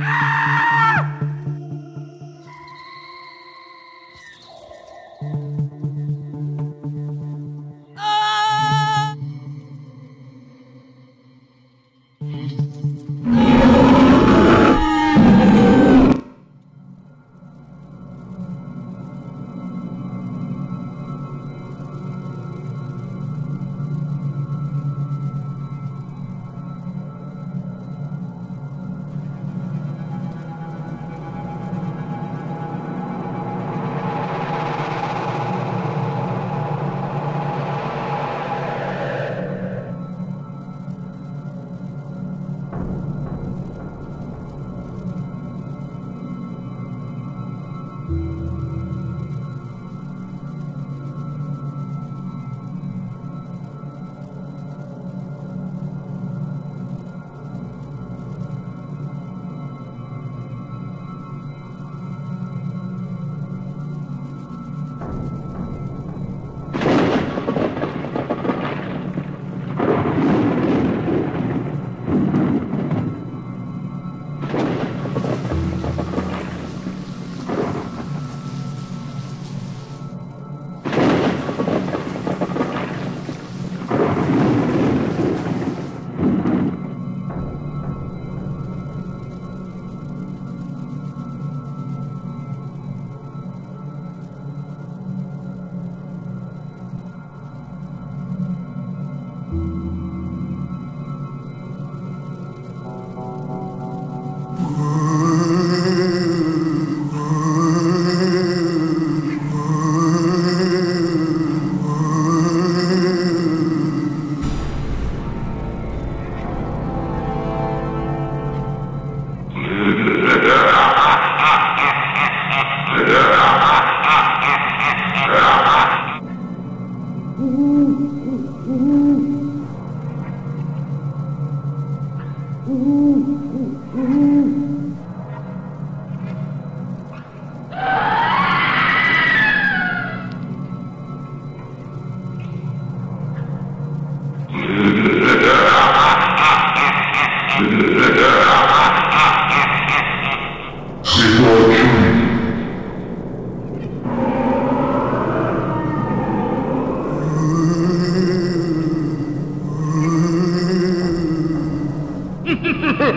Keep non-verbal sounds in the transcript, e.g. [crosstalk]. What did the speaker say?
Ah! [sighs] [sighs] うん